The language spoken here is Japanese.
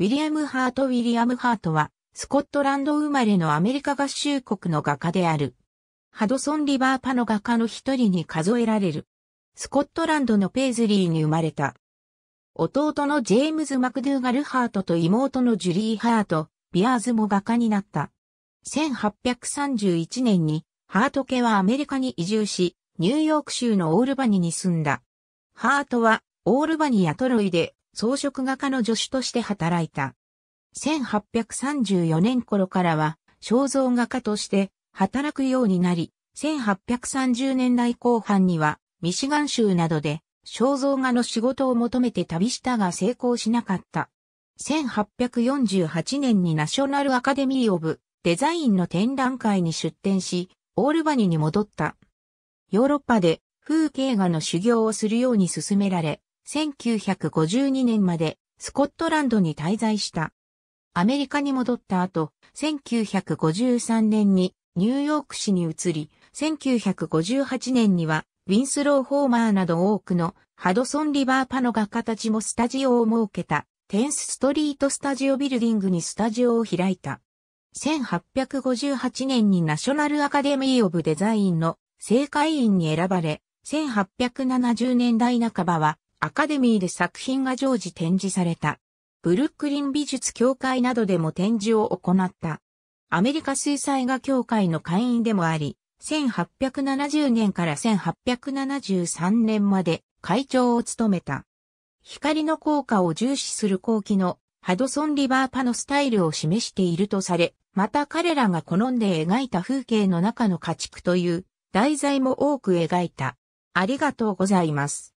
ウィリアム・ハート・ウィリアム・ハートは、スコットランド生まれのアメリカ合衆国の画家である。ハドソン・リバー派の画家の一人に数えられる。スコットランドのペーズリーに生まれた。弟のジェームズ・マクドゥーガル・ハートと妹のジュリー・ハート、ビアーズも画家になった。1831年に、ハート家はアメリカに移住し、ニューヨーク州のオールバニに住んだ。ハートは、オールバニやトロイで装飾画家の助手として働いた。1834年頃からは肖像画家として働くようになり、1830年代後半にはミシガン州などで肖像画の仕事を求めて旅したが成功しなかった。1848年にナショナルアカデミーオブデザインの展覧会に出展し、オールバニに戻った。ヨーロッパで風景画の修行をするように進められ、1952年までスコットランドに滞在した。アメリカに戻った後、1953年にニューヨーク市に移り、1958年にはウィンスロー・ホーマーなど多くのハドソン・リバーパの画家たちもスタジオを設けたテンスストリートスタジオビルディングにスタジオを開いた。1858年にナショナルアカデミー・オブ・デザインの正会員に選ばれ、1870年代半ばはアカデミーで作品が常時展示された。ブルックリン美術協会などでも展示を行った。アメリカ水彩画協会の会員でもあり、1870年から1873年まで会長を務めた。光の効果を重視する後期のハドソン・リバーパのスタイルを示しているとされ、また彼らが好んで描いた風景の中の家畜という題材も多く描いた。ありがとうございます。